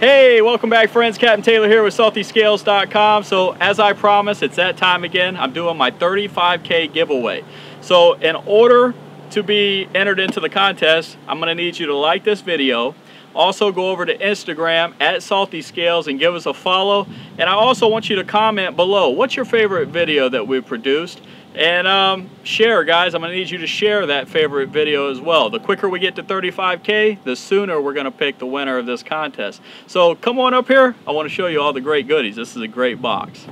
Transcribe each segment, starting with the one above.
Hey, welcome back friends. Captain Taylor here with SaltyScales.com. So as I promised, it's that time again. I'm doing my 35K giveaway. So in order to be entered into the contest, I'm gonna need you to like this video. Also go over to Instagram at Salty Scales and give us a follow. And I also want you to comment below. What's your favorite video that we've produced? And um, share, guys. I'm going to need you to share that favorite video as well. The quicker we get to 35K, the sooner we're going to pick the winner of this contest. So come on up here. I want to show you all the great goodies. This is a great box.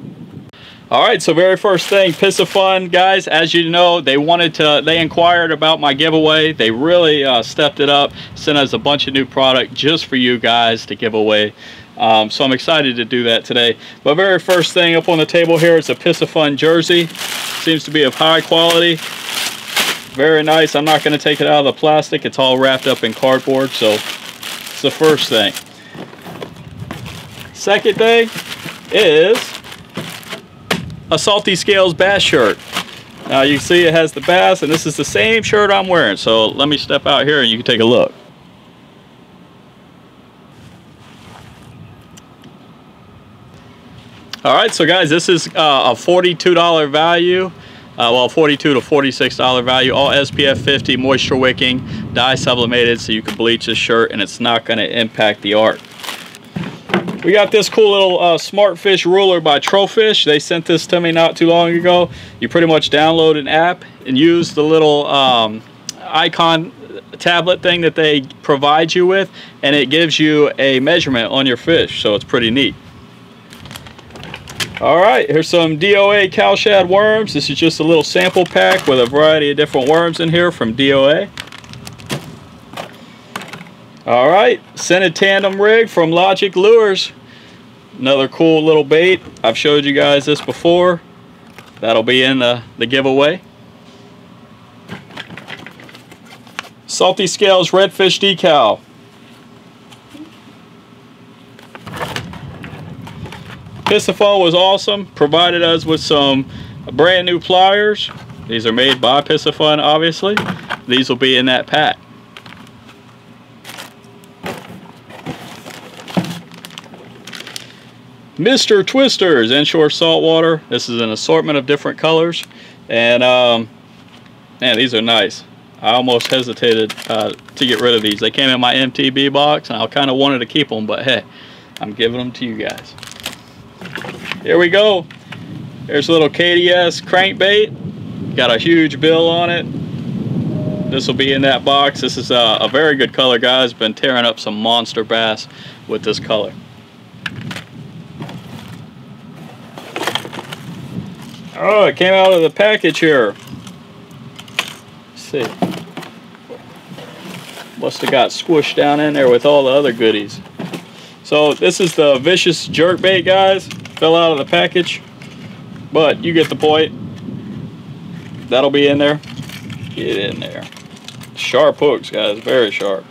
All right, so very first thing, Piscifun, guys, as you know, they wanted to, they inquired about my giveaway. They really uh, stepped it up, sent us a bunch of new product just for you guys to give away. Um, so I'm excited to do that today. But very first thing up on the table here is a Piscifun jersey. Seems to be of high quality. Very nice. I'm not going to take it out of the plastic. It's all wrapped up in cardboard. So it's the first thing. Second thing is a Salty Scales bass shirt. Now you see it has the bass and this is the same shirt I'm wearing. So let me step out here and you can take a look. All right, so guys, this is uh, a $42 value. Uh, well, 42 to $46 value, all SPF 50, moisture wicking, dye sublimated, so you can bleach this shirt and it's not gonna impact the art. We got this cool little uh, Smart Fish ruler by Trofish. They sent this to me not too long ago. You pretty much download an app and use the little um, icon tablet thing that they provide you with and it gives you a measurement on your fish, so it's pretty neat. All right, here's some DOA cow shad worms. This is just a little sample pack with a variety of different worms in here from DOA. All right, scented tandem rig from Logic Lures. Another cool little bait. I've showed you guys this before. That'll be in the, the giveaway. Salty Scales Redfish Decal. Piscifun was awesome, provided us with some brand new pliers. These are made by Piscifun, obviously. These will be in that pack. Mr. Twisters, inshore saltwater. This is an assortment of different colors. And, um, man, these are nice. I almost hesitated uh, to get rid of these. They came in my MTB box, and I kind of wanted to keep them, but hey, I'm giving them to you guys. Here we go. There's a little KVD crankbait. Got a huge bill on it. This will be in that box. This is a, a very good color, guys. Been tearing up some monster bass with this color. Oh, it came out of the package here. Let's see. Must have got squished down in there with all the other goodies. So this is the Vicious Jerk Bait, guys fell out of the package, but you get the point. That'll be in there. Get in there. Sharp hooks, guys, very sharp.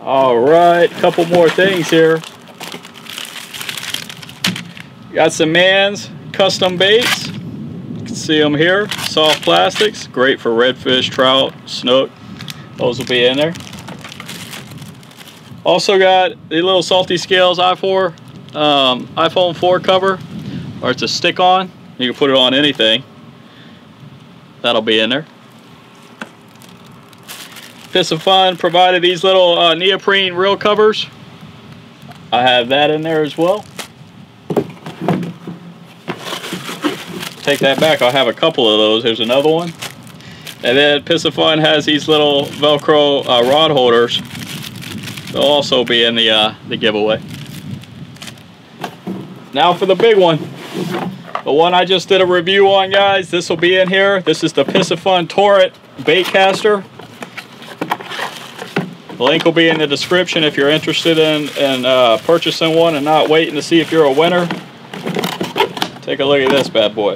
All right, couple more things here. Got some Mans custom baits. You can see them here. Soft plastics, great for redfish, trout, snook. Those will be in there. Also got the little Salty Scales i4, um, iPhone 4 cover, or it's a stick-on. You can put it on anything. That'll be in there. Piscifun provided these little uh, neoprene reel covers. I have that in there as well. Take that back, I'll have a couple of those. There's another one. And then Piscifun has these little Velcro uh, rod holders They'll also be in the, uh, the giveaway. Now for the big one. The one I just did a review on, guys. This will be in here. This is the Piscifun Torrent bait caster. The link will be in the description if you're interested in, in uh, purchasing one and not waiting to see if you're a winner. Take a look at this bad boy.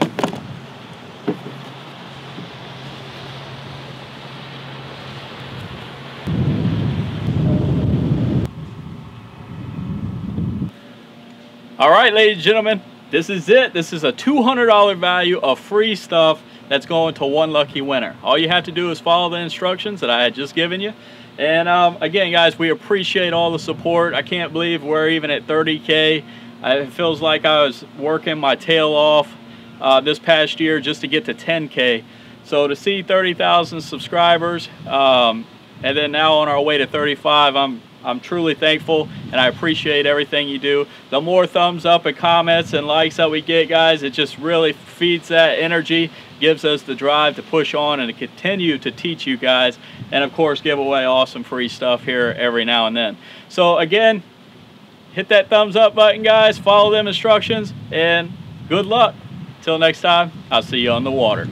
All right, ladies and gentlemen, this is it. This is a $200 value of free stuff that's going to one lucky winner. All you have to do is follow the instructions that I had just given you. And um, again, guys, we appreciate all the support. I can't believe we're even at 30K. It feels like I was working my tail off uh, this past year just to get to 10K. So to see 30,000 subscribers, um, and then now on our way to 35, I'm I'm truly thankful and I appreciate everything you do. The more thumbs up and comments and likes that we get, guys, it just really feeds that energy, gives us the drive to push on and to continue to teach you guys, and of course, give away awesome free stuff here every now and then. So again, hit that thumbs up button, guys, follow them instructions, and good luck. Till next time, I'll see you on the water.